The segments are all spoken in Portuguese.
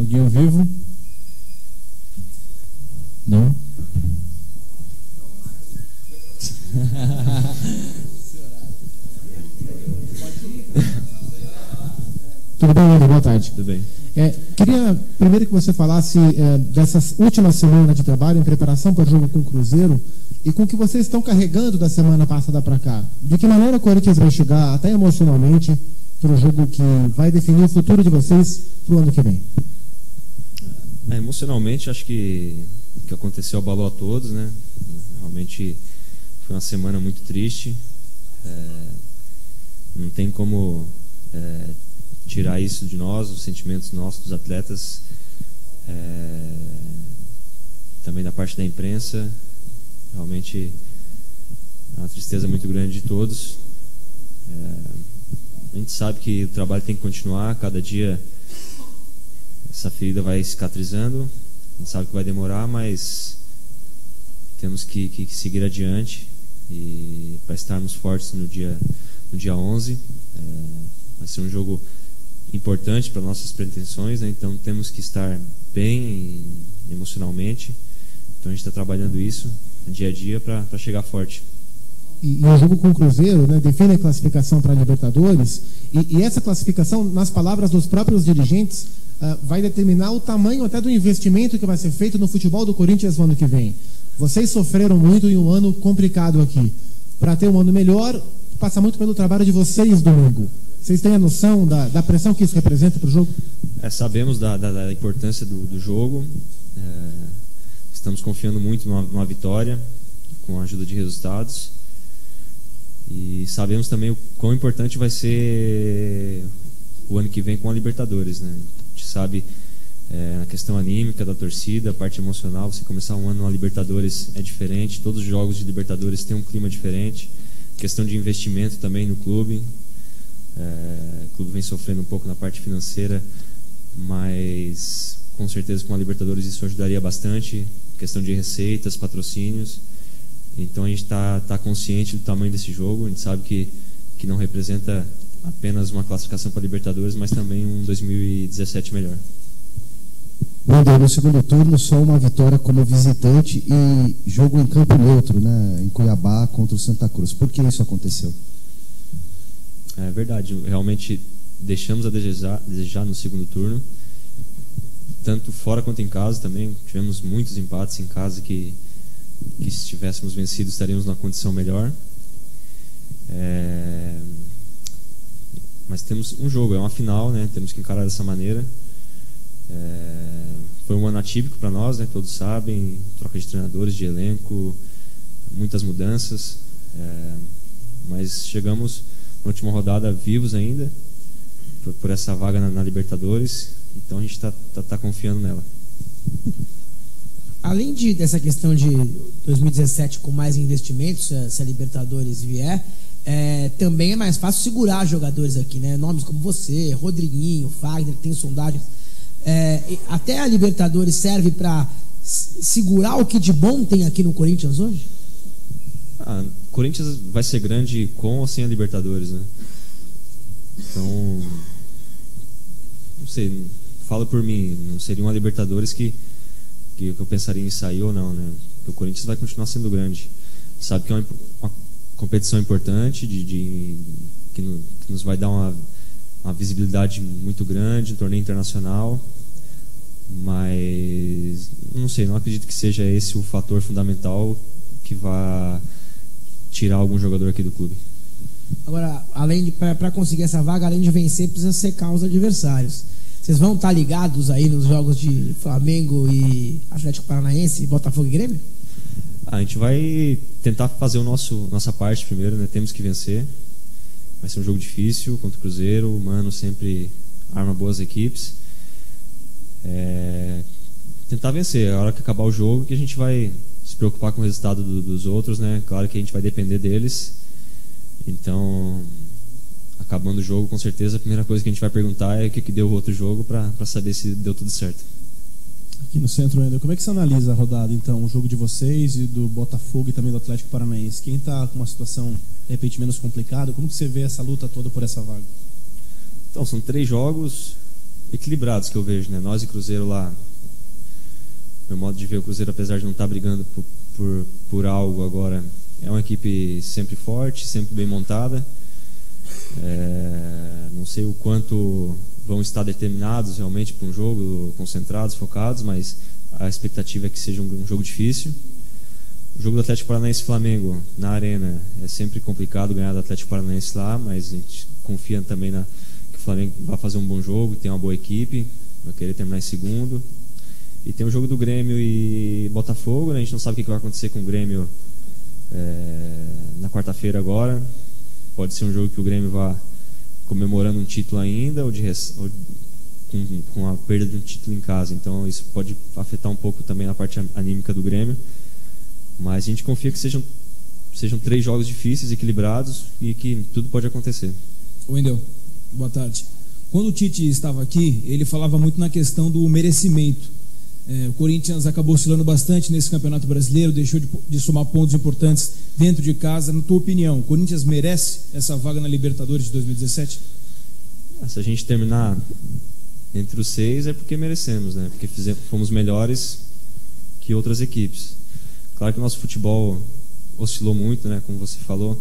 Alguém ao vivo? Não? Tudo bem, André? Boa tarde. Tudo bem. É, queria primeiro que você falasse é, dessas últimas semanas de trabalho em preparação para o jogo com o Cruzeiro e com o que vocês estão carregando da semana passada para cá. De que maneira o Corinthians vai chegar, até emocionalmente, para o jogo que vai definir o futuro de vocês para o ano que vem? É, emocionalmente, acho que o que aconteceu abalou a todos, né? Realmente foi uma semana muito triste. É, não tem como é, tirar isso de nós, os sentimentos nossos dos atletas, é, também da parte da imprensa. Realmente é uma tristeza muito grande de todos. É, a gente sabe que o trabalho tem que continuar, cada dia essa ferida vai cicatrizando, a gente sabe que vai demorar, mas temos que, que, que seguir adiante e para estarmos fortes no dia, no dia 11. É, vai ser um jogo importante para nossas pretensões, né? então temos que estar bem emocionalmente. Então a gente está trabalhando isso dia a dia para chegar forte. E, e, o jogo com o Cruzeiro né, define a classificação para a Libertadores, e, e, essa classificação, nas palavras dos próprios dirigentes, uh, vai determinar o tamanho até do investimento que vai ser feito no futebol do Corinthians no ano que vem. Vocês sofreram muito em um ano complicado aqui. Para ter um ano melhor, passa muito pelo trabalho de vocês domingo. Vocês têm a noção da, da pressão que isso representa para o jogo? É, sabemos da, da, da importância do, do jogo. É, estamos confiando muito numa, numa, vitória, com a ajuda de resultados. E sabemos também o quão importante vai ser o ano que vem com a Libertadores. Né? A gente sabe? É, na questão anímica da torcida, a parte emocional, você começar um ano na Libertadores é diferente, todos os jogos de Libertadores têm um clima diferente, questão de investimento também no clube, é, o clube vem sofrendo um pouco na parte financeira, mas com certeza com a Libertadores isso ajudaria bastante, questão de receitas, patrocínios, então a gente está tá consciente do tamanho desse jogo, a gente sabe que, que não representa apenas uma classificação para Libertadores, mas também um 2017 melhor. Wander, no segundo turno, só uma vitória como visitante e jogo em campo neutro, né, em Cuiabá contra o Santa Cruz. Por que isso aconteceu? É verdade, realmente deixamos a desejar, desejar no segundo turno, tanto fora quanto em casa também. Tivemos muitos empates em casa que, que se tivéssemos vencido estaríamos numa condição melhor. É... Mas temos um jogo, é uma final, né? Temos que encarar dessa maneira. É, foi um ano atípico para nós, né? Todos sabem, troca de treinadores, de elenco, muitas mudanças. É, mas chegamos na última rodada vivos ainda por, por essa vaga na, na, Libertadores. Então a gente está tá, tá confiando nela. Além de, dessa questão de 2017 com mais investimentos, se a, Libertadores vier, é, também é mais fácil segurar jogadores aqui, né? Nomes como você, Rodriguinho, Fagner, tem sondagens é, até a Libertadores serve para segurar o que de bom tem aqui no Corinthians hoje? Ah, Corinthians vai ser grande com ou sem a Libertadores, né? Então, não sei, fala por mim, não seria uma Libertadores que, que eu pensaria em sair ou não, né? Porque o Corinthians vai continuar sendo grande. Sabe que é uma, uma competição importante, de, de que, no, que nos vai dar uma uma visibilidade muito grande, um torneio internacional, mas não sei, não acredito que seja esse o fator fundamental que vá tirar algum jogador aqui do clube. Agora, além para conseguir essa vaga, além de vencer, precisa secar os adversários. Vocês vão estar ligados aí nos jogos de Flamengo e Atlético Paranaense, Botafogo e Grêmio? A gente vai tentar fazer o nosso nossa parte primeiro, né? Temos que vencer. Vai ser um jogo difícil contra o Cruzeiro. O Mano sempre arma boas equipes. É, tentar vencer. A hora que acabar o jogo, que a gente vai se preocupar com o resultado do, dos outros, né? Claro que a gente vai depender deles. Então, acabando o jogo, com certeza a primeira coisa que a gente vai perguntar é o que, que deu o outro jogo para saber se deu tudo certo. Aqui no centro, Ender, como é que você analisa a rodada, então, o jogo de vocês e do Botafogo e também do Atlético Paranaense? Quem está com uma situação de repente menos complicado? Como que você vê essa luta toda por essa vaga? Então, são três jogos. equilibrados que eu vejo, né? Nós e Cruzeiro lá, meu modo de ver o Cruzeiro, apesar de não estar tá brigando por, por, por algo agora, é uma equipe sempre forte, sempre bem montada. É, não sei o quanto vão estar determinados realmente para um jogo, concentrados, focados, mas a expectativa é que seja um, um jogo difícil. O jogo do Atlético Paranaense Flamengo na Arena é sempre complicado ganhar do Atlético Paranaense lá, mas a gente confia também na, que o Flamengo vai fazer um bom jogo, tem uma boa equipe, vai querer terminar em segundo. E tem o jogo do Grêmio e Botafogo, né? a gente não sabe o que vai acontecer com o Grêmio é, na quarta-feira agora. Pode ser um jogo que o Grêmio vá comemorando um título ainda ou, de, ou com, com, a perda de um título em casa. Então isso pode afetar um pouco também a parte anímica do Grêmio. Mas a gente confia que sejam, sejam três jogos difíceis, equilibrados e que tudo pode acontecer. Wendel, boa tarde. Quando o Tite estava aqui, ele falava muito na questão do merecimento. É, o Corinthians acabou oscilando bastante nesse campeonato brasileiro, deixou de, de, somar pontos importantes dentro de casa. Na tua opinião, o Corinthians merece essa vaga na Libertadores de 2017? Ah, se a gente terminar entre os seis é porque merecemos, né? Porque fizemos, fomos melhores que outras equipes. Claro que o nosso futebol oscilou muito, né? Como você falou.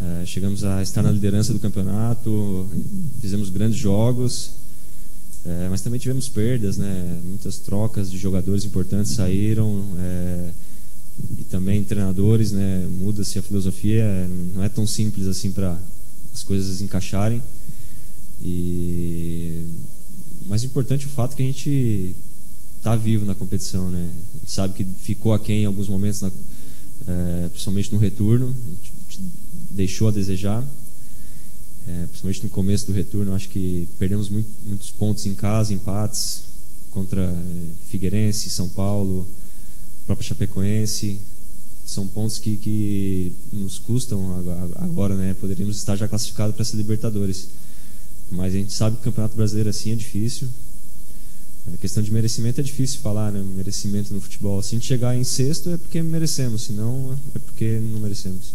É, chegamos a estar na liderança do campeonato, fizemos grandes jogos, é, mas também tivemos perdas, né? Muitas trocas de jogadores importantes saíram é, e também treinadores, né? Muda-se a filosofia, não é tão simples assim para as coisas encaixarem. E mais importante o fato que a gente está vivo na competição, né? A gente sabe que ficou aquém em alguns momentos, na, é, principalmente no retorno, a gente deixou a desejar é, principalmente no começo do retorno, acho que perdemos muito, muitos pontos em casa, empates contra é, Figueirense, São Paulo, própria Chapecoense. São pontos que, que nos custam agora, né? Poderíamos estar já classificados para essa Libertadores. Mas a gente sabe que o Campeonato Brasileiro assim é difícil. A questão de merecimento é difícil falar, né? Merecimento no futebol. Se a gente chegar em sexto é porque merecemos, se não é porque não merecemos.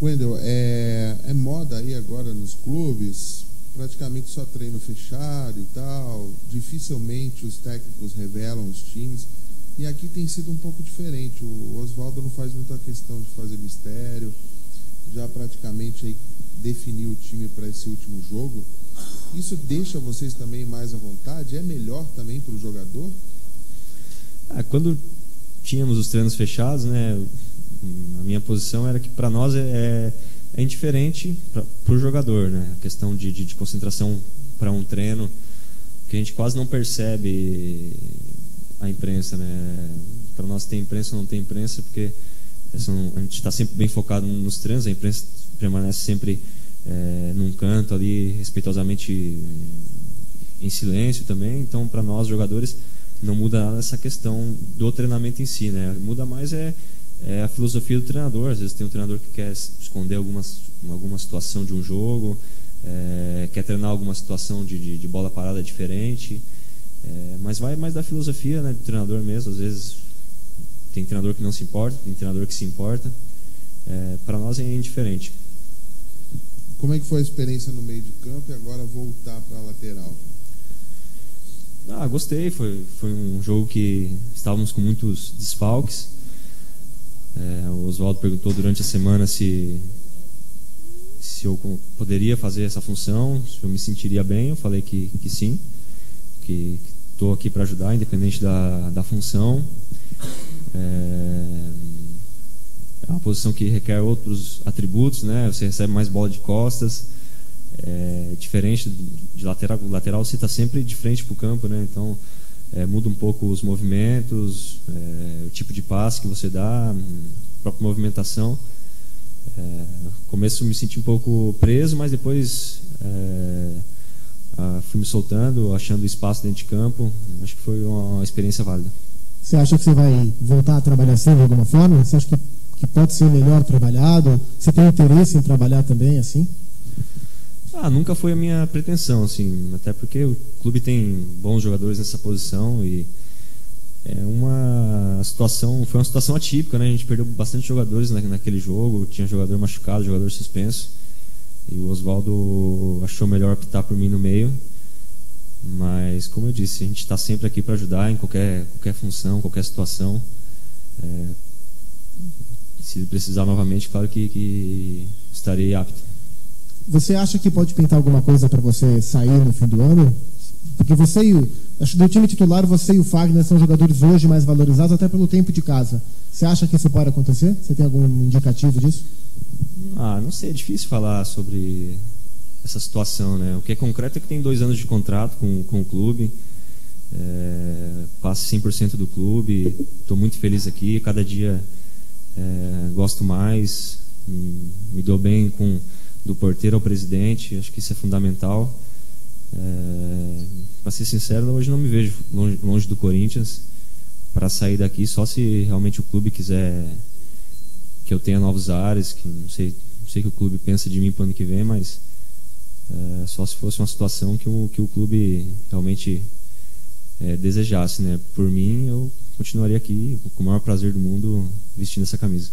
Wendel, é, é moda aí agora nos clubes, praticamente só treino fechado e tal, dificilmente os técnicos revelam os times. E aqui tem sido um pouco diferente. O Oswaldo não faz muita questão de fazer mistério, já praticamente aí definiu o time para esse último jogo. Isso deixa vocês também mais à vontade? É melhor também para o jogador? Ah, quando tínhamos os treinos fechados, né? A minha posição era que para nós é, é, é indiferente para o jogador, né? A questão de, de, de concentração para um treino, que a gente quase não percebe a imprensa, né? Para nós tem imprensa ou não tem imprensa, porque a gente está sempre bem focado nos treinos, a imprensa permanece sempre é, num canto ali, respeitosamente em silêncio também. Então, para nós jogadores, não muda nada essa questão do treinamento em si, né? Muda mais é é a filosofia do treinador. Às vezes tem um treinador que quer esconder algumas, alguma situação de um jogo, é, quer treinar alguma situação de, de, de bola parada diferente. É, mas vai mais da filosofia né, do treinador mesmo. Às vezes tem treinador que não se importa, tem treinador que se importa. É, Para nós é indiferente. Como é que foi a experiência no meio de campo e agora voltar para a lateral? Ah, gostei. Foi, foi um jogo que estávamos com muitos desfalques. É, o Oswaldo perguntou durante a semana se, se eu poderia fazer essa função, se eu me sentiria bem. Eu falei que, que sim, que estou aqui para ajudar, independente da, da função. É, é uma posição que requer outros atributos, né? Você recebe mais bola de costas. É, diferente de lateral, lateral você está sempre de frente para o campo, né? Então é, muda um pouco os movimentos, é, o tipo de passe que você dá, a própria movimentação. É, começo me senti um pouco preso, mas depois é, fui me soltando, achando espaço dentro de campo. Acho que foi uma experiência válida. Você acha que você vai voltar a trabalhar assim de alguma forma? Você acha que, que pode ser melhor trabalhado? Você tem interesse em trabalhar também assim? Ah, nunca foi a minha pretensão, assim, até porque o clube tem bons jogadores nessa posição e é uma situação, foi uma situação atípica, né? A gente perdeu bastante jogadores naquele jogo, tinha jogador machucado, jogador suspenso. E o Oswaldo achou melhor optar por mim no meio. Mas, como eu disse, a gente está sempre aqui para ajudar em qualquer, qualquer função, qualquer situação. É, se precisar novamente, claro que, que estarei apto. Você acha que pode pintar alguma coisa para você sair no fim do ano? Porque você e o, acho do time titular, você e o Fagner são jogadores hoje mais valorizados até pelo tempo de casa. Você acha que isso pode acontecer? Você tem algum indicativo disso? Ah, não sei, é difícil falar sobre essa situação, né? O que é concreto é que tem dois anos de contrato com, com o clube, é, passe 100% do clube, estou muito feliz aqui, cada dia é, gosto mais, me dou bem com do porteiro ao presidente, acho que isso é fundamental. É, para ser sincero, hoje não me vejo longe, longe do Corinthians para sair daqui, só se realmente o clube quiser que eu tenha novos ares, que não sei, não sei que o clube pensa de mim para o ano que vem, mas é, só se fosse uma situação que o, que o clube realmente é, desejasse, né? Por mim, eu continuaria aqui com o maior prazer do mundo vestindo essa camisa.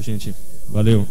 Gente, valeu.